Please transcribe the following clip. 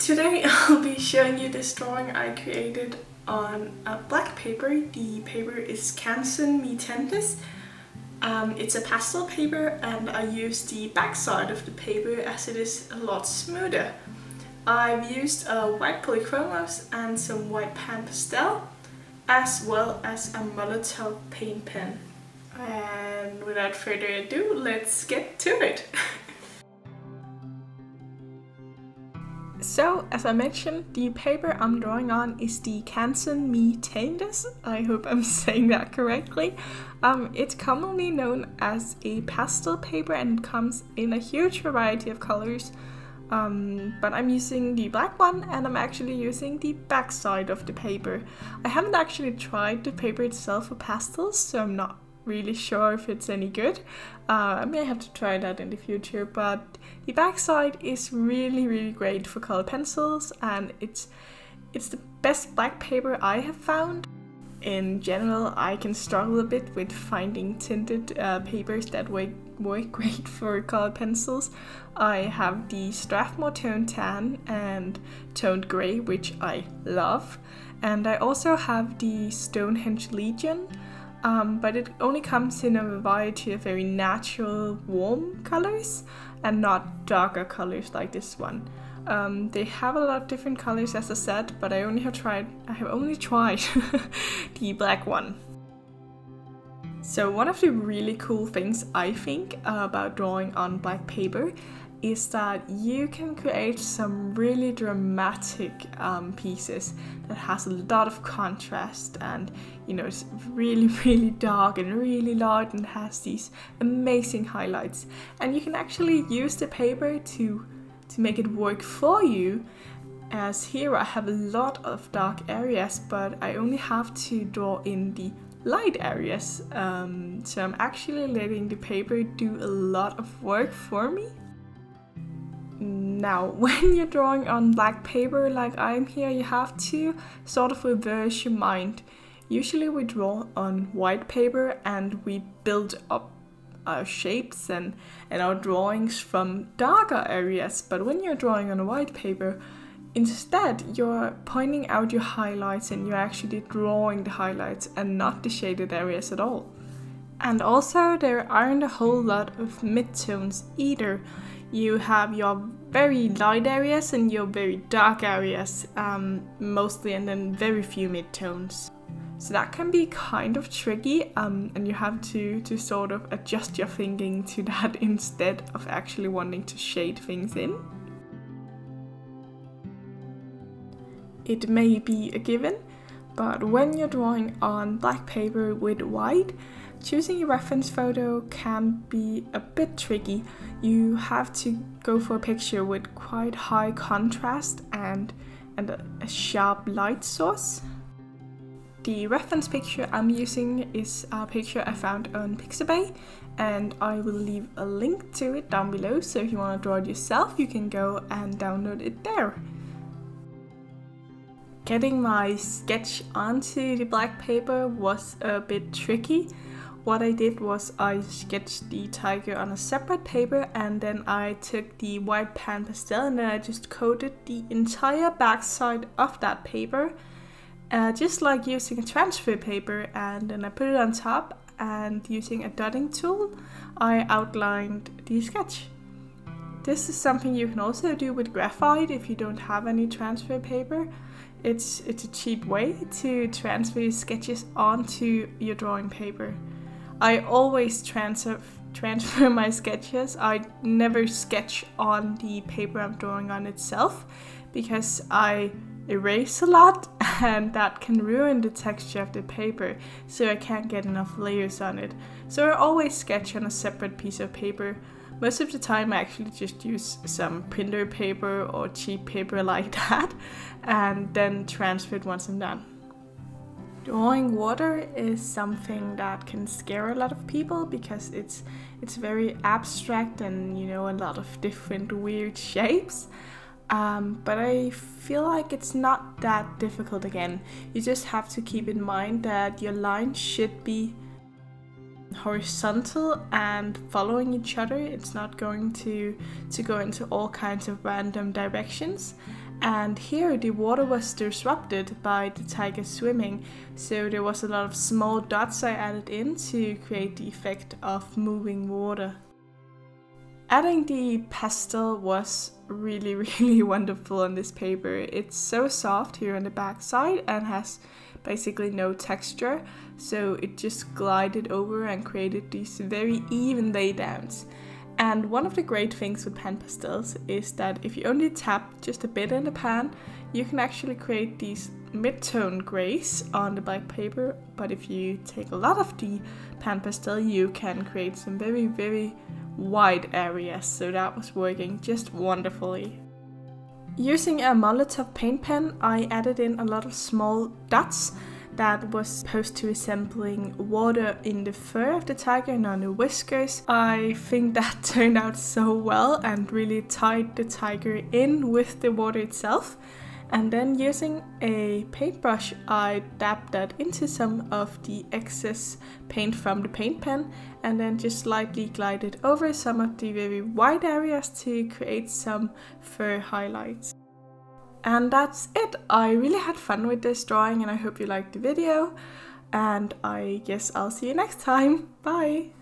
Today I'll be showing you this drawing I created on a black paper. The paper is Canson Mi-Teintes. Um, it's a pastel paper and I used the back side of the paper as it is a lot smoother. I've used a white polychromos and some white pan pastel as well as a Molotow paint pen. And without further ado, let's get to it! So, as I mentioned, the paper I'm drawing on is the Canson Mi-Teintes. I hope I'm saying that correctly. Um, it's commonly known as a pastel paper and comes in a huge variety of colors. Um, but I'm using the black one and I'm actually using the back side of the paper. I haven't actually tried the paper itself for pastels, so I'm not really sure if it's any good. Uh, I may have to try that in the future, but the backside is really, really great for color pencils and it's it's the best black paper I have found. In general, I can struggle a bit with finding tinted uh, papers that work, work great for color pencils. I have the Strathmore Toned Tan and Toned Grey, which I love. And I also have the Stonehenge Legion, um, but it only comes in a variety of very natural warm colors and not darker colors like this one. Um, they have a lot of different colors as I said, but I only have tried I have only tried the black one. So one of the really cool things I think about drawing on black paper is that you can create some really dramatic um, pieces that has a lot of contrast and you know it's really really dark and really light and has these amazing highlights. And you can actually use the paper to to make it work for you. As here I have a lot of dark areas but I only have to draw in the light areas um, so I'm actually letting the paper do a lot of work for me now, when you're drawing on black paper like I'm here, you have to sort of reverse your mind. Usually we draw on white paper and we build up our shapes and, and our drawings from darker areas. But when you're drawing on white paper, instead you're pointing out your highlights and you're actually drawing the highlights and not the shaded areas at all. And also there aren't a whole lot of midtones either you have your very light areas and your very dark areas um, mostly and then very few midtones. So that can be kind of tricky um, and you have to, to sort of adjust your thinking to that instead of actually wanting to shade things in. It may be a given, but when you're drawing on black paper with white, Choosing a reference photo can be a bit tricky. You have to go for a picture with quite high contrast and, and a, sharp light source. The reference picture I'm using is a picture I found on Pixabay and I will leave a link to it down below so if you want to draw it yourself you can go and download it there. Getting my sketch onto the black paper was a bit tricky what I did was I sketched the tiger on a separate paper and then I took the white pan pastel and then I just coated the entire backside of that paper uh, just like using a transfer paper and then I put it on top and using a dotting tool I outlined the sketch. This is something you can also do with graphite if you don't have any transfer paper. It's, it's a cheap way to transfer your sketches onto your drawing paper. I always transfer transfer my sketches. I never sketch on the paper I'm drawing on itself because I erase a lot and that can ruin the texture of the paper so I can't get enough layers on it. So I always sketch on a separate piece of paper. Most of the time I actually just use some printer paper or cheap paper like that and then transfer it once I'm done. Drawing water is something that can scare a lot of people because it's it's very abstract and you know a lot of different weird shapes. Um, but I feel like it's not that difficult again. You just have to keep in mind that your line should be horizontal and following each other. It's not going to, to go into all kinds of random directions. And here the water was disrupted by the tiger swimming, so there was a lot of small dots I added in to create the effect of moving water. Adding the pastel was really really wonderful on this paper. It's so soft here on the back side and has basically no texture, so it just glided over and created these very even laydowns. And one of the great things with pan pastels is that if you only tap just a bit in the pan, you can actually create these mid-tone grays on the black paper, but if you take a lot of the pan pastel, you can create some very, very wide areas, so that was working just wonderfully. Using a Molotow paint pen, I added in a lot of small dots that was supposed to resembling water in the fur of the tiger and on the whiskers. I think that turned out so well and really tied the tiger in with the water itself. And then using a paintbrush, I dabbed that into some of the excess paint from the paint pen and then just slightly glided over some of the very wide areas to create some fur highlights. And that's it. I really had fun with this drawing and I hope you liked the video. And I guess I'll see you next time. Bye!